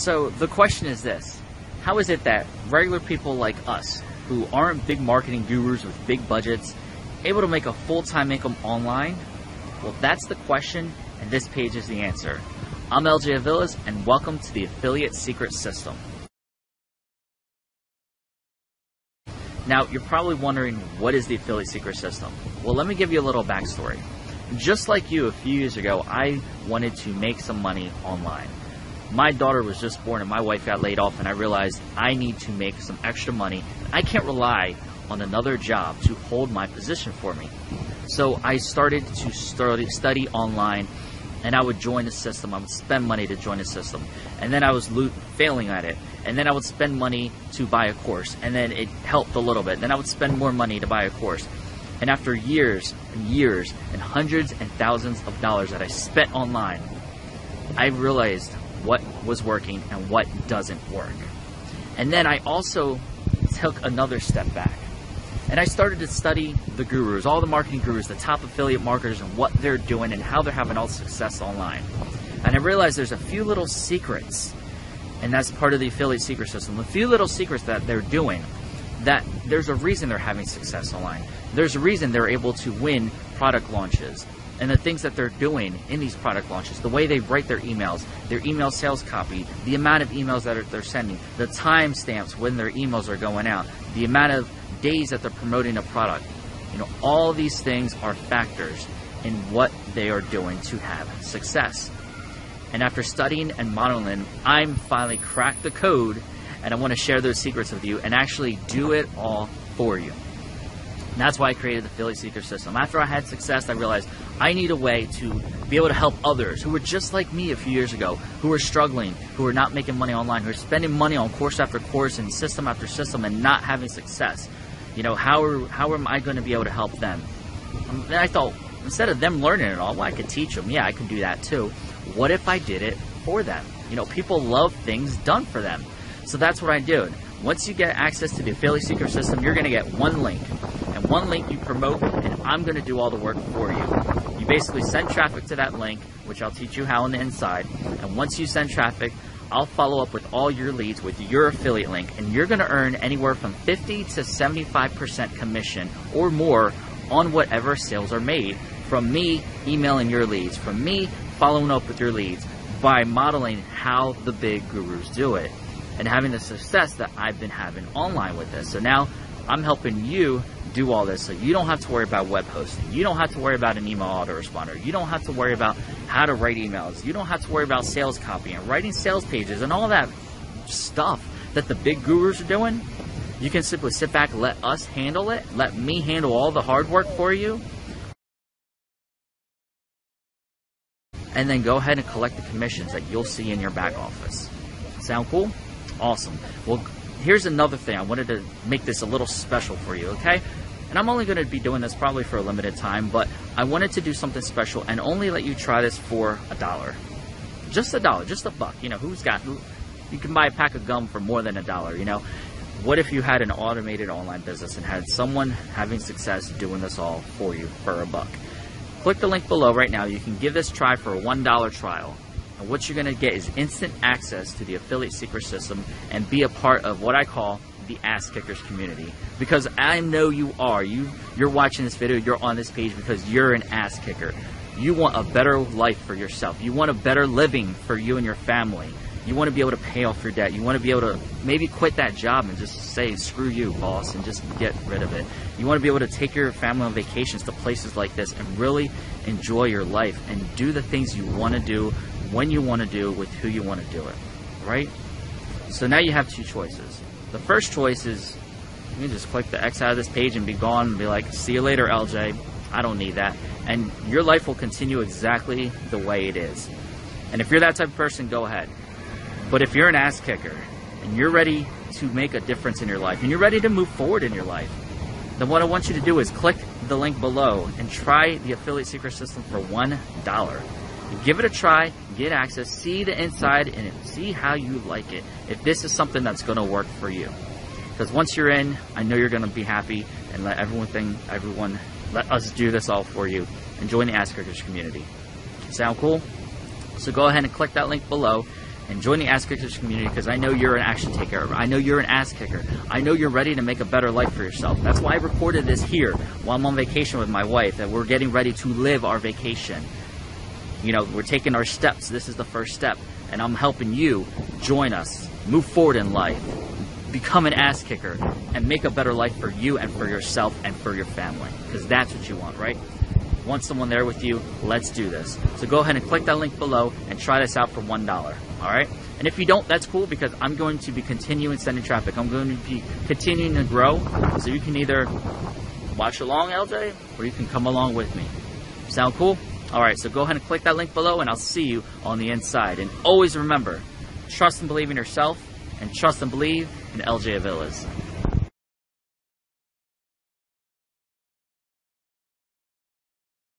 So the question is this How is it that regular people like us, who aren't big marketing gurus with big budgets, able to make a full time income online? Well, that's the question, and this page is the answer. I'm LJ Avilas, and welcome to the Affiliate Secret System. Now, you're probably wondering what is the Affiliate Secret System? Well, let me give you a little backstory. Just like you, a few years ago, I wanted to make some money online my daughter was just born and my wife got laid off and I realized I need to make some extra money. I can't rely on another job to hold my position for me. So I started to study, study online and I would join the system. I would spend money to join the system. And then I was lo- failing at it. And then I would spend money to buy a course. And then it helped a little bit. Then I would spend more money to buy a course. And after years and years and hundreds and thousands of dollars that I spent online, I realized what was working and what doesn't work. And then I also took another step back. And I started to study the gurus, all the marketing gurus, the top affiliate marketers, and what they're doing and how they're having all success online. And I realized there's a few little secrets, and that's part of the affiliate secret system. A few little secrets that they're doing that there's a reason they're having success online. There's a reason they're able to win product launches and the things that they're doing in these product launches, the way they write their emails, their email sales copy, the amount of emails that they're sending, the time stamps when their emails are going out, the amount of days that they're promoting a product. You know, all these things are factors in what they are doing to have success. And after studying and modeling, I'm finally cracked the code and I want to share those secrets with you and actually do it all for you. And that's why I created the Affiliate Secret System. After I had success, I realized I need a way to be able to help others who were just like me a few years ago, who were struggling, who were not making money online, who are spending money on course after course and system after system and not having success. You know, how are, how am I going to be able to help them? And I thought, instead of them learning it all, well, I could teach them. Yeah, I can do that too. What if I did it for them? You know, people love things done for them. So that's what I did. Once you get access to the affiliate Secret system, you're going to get one link. And one link you promote, and I'm going to do all the work for you. You basically send traffic to that link, which I'll teach you how on the inside. And once you send traffic, I'll follow up with all your leads with your affiliate link, and you're going to earn anywhere from 50 to 75% commission or more on whatever sales are made from me emailing your leads, from me following up with your leads by modeling how the big gurus do it and having the success that I've been having online with this. So now I'm helping you do all this so you don't have to worry about web hosting. You don't have to worry about an email autoresponder. You don't have to worry about how to write emails. You don't have to worry about sales copy and writing sales pages and all that stuff that the big gurus are doing. You can simply sit back, let us handle it, let me handle all the hard work for you, and then go ahead and collect the commissions that you'll see in your back office. Sound cool? Awesome. Well, here's another thing. I wanted to make this a little special for you, okay? And I'm only going to be doing this probably for a limited time, but I wanted to do something special and only let you try this for a dollar. Just a dollar, just a buck. You know, who's got who? You can buy a pack of gum for more than a dollar, you know? What if you had an automated online business and had someone having success doing this all for you for a buck? Click the link below right now. You can give this try for a $1 trial. And what you're going to get is instant access to the affiliate secret system and be a part of what I call the ass kickers community because I know you are. You you're watching this video, you're on this page because you're an ass kicker. You want a better life for yourself. You want a better living for you and your family. You want to be able to pay off your debt. You want to be able to maybe quit that job and just say, screw you, boss, and just get rid of it. You want to be able to take your family on vacations to places like this and really enjoy your life and do the things you want to do when you want to do it, with who you want to do it, right? So now you have two choices. The first choice is you just click the X out of this page and be gone and be like, see you later, LJ. I don't need that. And your life will continue exactly the way it is. And if you're that type of person, go ahead. But if you're an ass kicker and you're ready to make a difference in your life and you're ready to move forward in your life, then what I want you to do is click the link below and try the affiliate secret system for $1 give it a try, get access, see the inside, and see how you like it. If this is something that's going to work for you, because once you're in, I know you're going to be happy, and let everyone think, everyone, let us do this all for you, and join the Ass Kickers community. Sound cool? So go ahead and click that link below, and join the Ass Kickers community because I know you're an action taker. I know you're an ass kicker. I know you're ready to make a better life for yourself. That's why I recorded this here while I'm on vacation with my wife, that we're getting ready to live our vacation. You know, we're taking our steps. This is the first step. And I'm helping you join us, move forward in life, become an ass kicker, and make a better life for you and for yourself and for your family. Because that's what you want, right? Want someone there with you? Let's do this. So go ahead and click that link below and try this out for $1. All right? And if you don't, that's cool because I'm going to be continuing sending traffic. I'm going to be continuing to grow. So you can either watch along, LJ, or you can come along with me. Sound cool? All right, so go ahead and click that link below, and I'll see you on the inside. And always remember, trust and believe in yourself, and trust and believe in LJ Avilas.